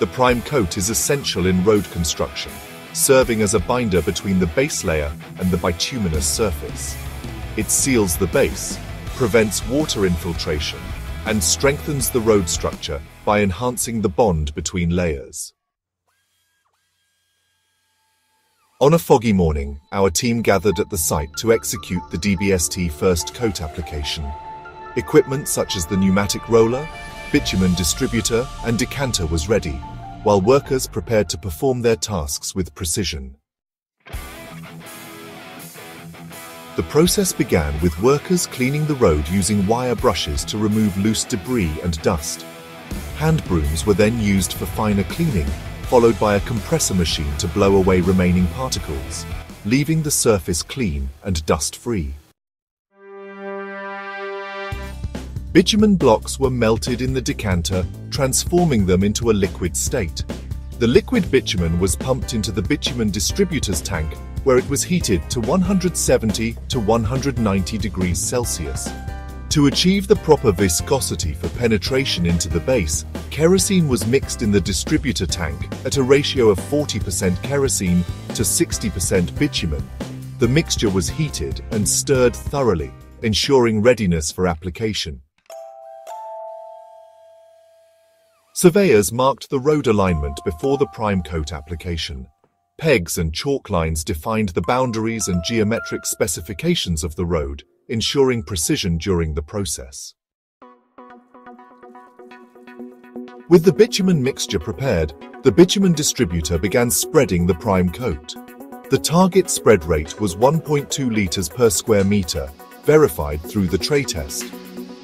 The prime coat is essential in road construction, serving as a binder between the base layer and the bituminous surface. It seals the base, prevents water infiltration, and strengthens the road structure by enhancing the bond between layers. On a foggy morning, our team gathered at the site to execute the DBST first coat application. Equipment such as the pneumatic roller, bitumen distributor, and decanter was ready, while workers prepared to perform their tasks with precision. The process began with workers cleaning the road using wire brushes to remove loose debris and dust. Hand brooms were then used for finer cleaning followed by a compressor machine to blow away remaining particles, leaving the surface clean and dust-free. Bitumen blocks were melted in the decanter, transforming them into a liquid state. The liquid bitumen was pumped into the bitumen distributor's tank, where it was heated to 170 to 190 degrees Celsius. To achieve the proper viscosity for penetration into the base, kerosene was mixed in the distributor tank at a ratio of 40% kerosene to 60% bitumen. The mixture was heated and stirred thoroughly, ensuring readiness for application. Surveyors marked the road alignment before the prime coat application. Pegs and chalk lines defined the boundaries and geometric specifications of the road, ensuring precision during the process. With the bitumen mixture prepared, the bitumen distributor began spreading the prime coat. The target spread rate was 1.2 litres per square metre, verified through the tray test.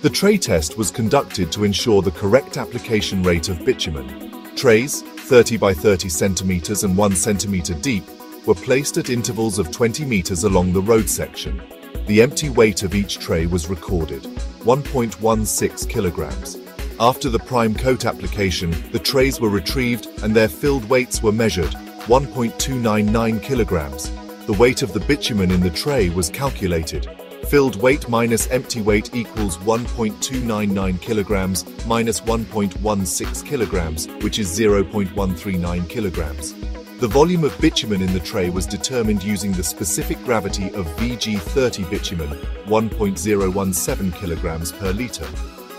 The tray test was conducted to ensure the correct application rate of bitumen. Trays, 30 by 30 centimetres and 1 centimetre deep, were placed at intervals of 20 metres along the road section, the empty weight of each tray was recorded, 1.16 kilograms. After the prime coat application, the trays were retrieved and their filled weights were measured, 1.299 kilograms. The weight of the bitumen in the tray was calculated. Filled weight minus empty weight equals 1.299 kilograms minus 1.16 kilograms, which is 0.139 kilograms. The volume of bitumen in the tray was determined using the specific gravity of VG30 bitumen, 1.017 kilograms per liter.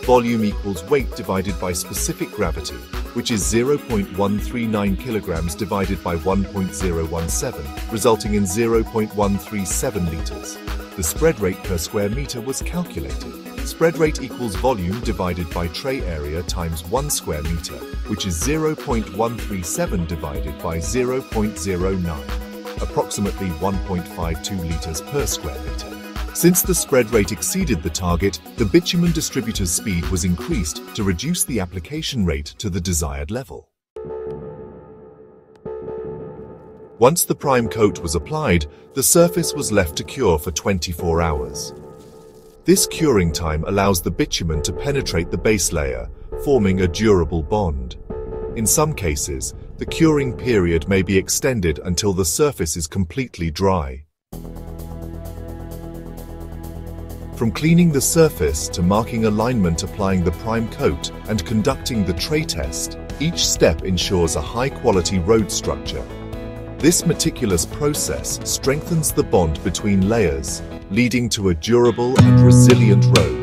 Volume equals weight divided by specific gravity, which is 0.139 kilograms divided by 1.017, resulting in 0.137 liters. The spread rate per square meter was calculated. Spread rate equals volume divided by tray area times 1 square meter, which is 0.137 divided by 0.09, approximately 1.52 liters per square meter. Since the spread rate exceeded the target, the bitumen distributor's speed was increased to reduce the application rate to the desired level. Once the prime coat was applied, the surface was left to cure for 24 hours. This curing time allows the bitumen to penetrate the base layer, forming a durable bond. In some cases, the curing period may be extended until the surface is completely dry. From cleaning the surface to marking alignment applying the prime coat and conducting the tray test, each step ensures a high-quality road structure. This meticulous process strengthens the bond between layers, leading to a durable and resilient road.